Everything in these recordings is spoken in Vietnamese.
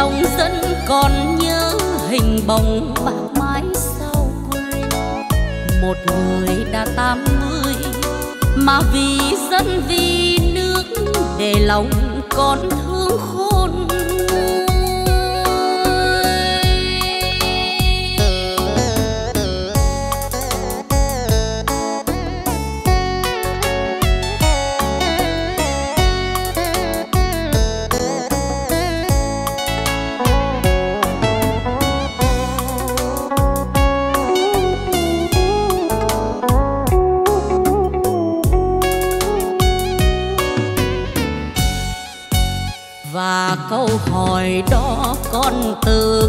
lòng dân còn nhớ hình bóng bạc mái sau quê. Một người đã tám mươi, mà vì dân vì nước để lòng còn thương khổ con từ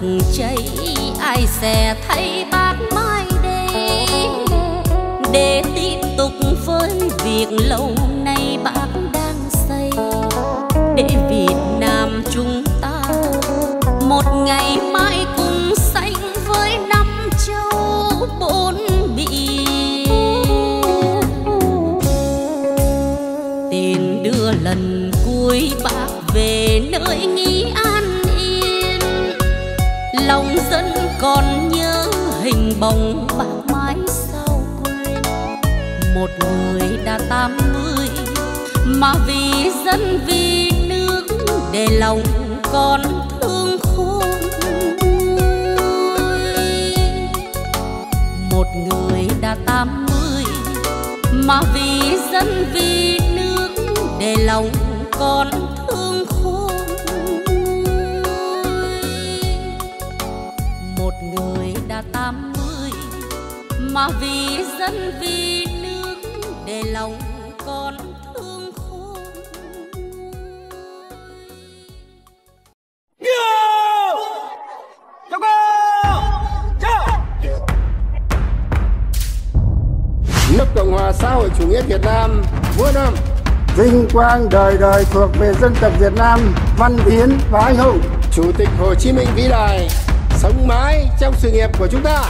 rực cháy ai sẽ thay bác mai đây để tiếp tục với việc lâu nay bác đang xây để Việt Nam chúng ta một ngày mình bồng bạc mãi sao quên một người đã tám mươi, mà vì dân vì nước để lòng con thương khôn một người đã tám mươi, mà vì dân vì nước để lòng con thương là tám mươi mà vì dân vì nước để lòng con thương khôn. Nước cộng hòa xã hội chủ nghĩa việt nam vua năm vinh quang đời đời thuộc về dân tộc việt nam văn hiến và anh hùng. Chủ tịch hồ chí minh vĩ đại sống mãi trong sự nghiệp của chúng ta.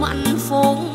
mặn phố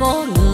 có người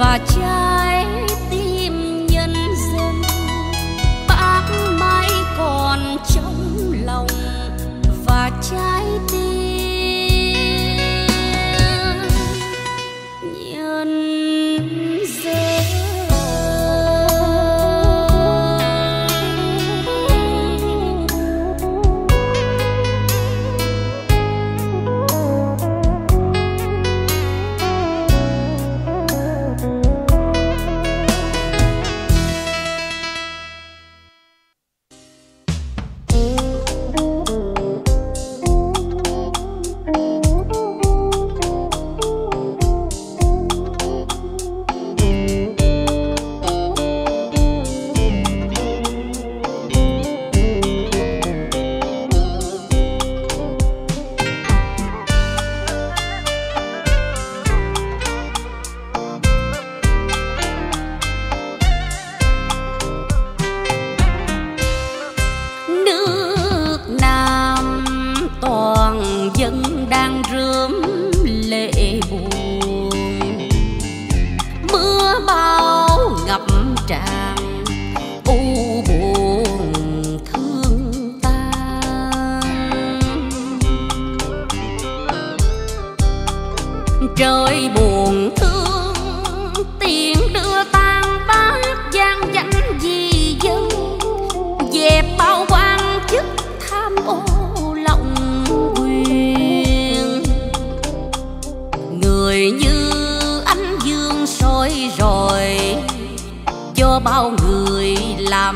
và trái bao người làm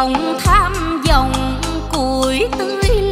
dòng tham dòng củi tươi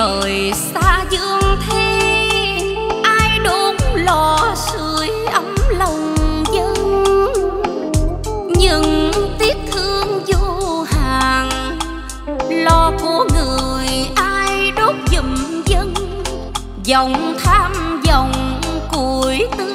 đời xa dương thế, ai đốn lò sưởi ấm lòng dân. Nhưng tiếc thương vô hàng, lo của người ai đốt dùm dân. Dòng tham dòng cuối tư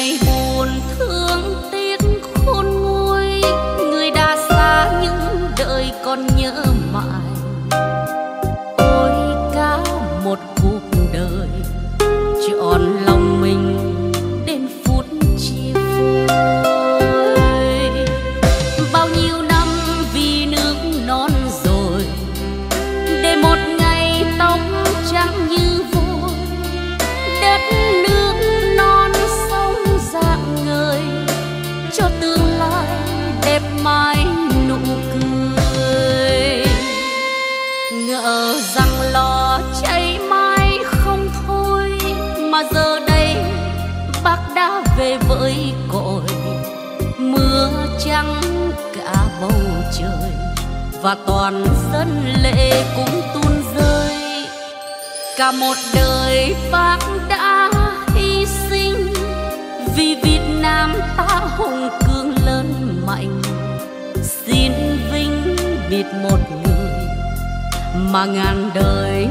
life. Và toàn dân lệ cũng tuôn rơi. Cả một đời bác đã hy sinh, vì Việt Nam ta hùng cường lớn mạnh. Xin vinh biệt một người mà ngàn đời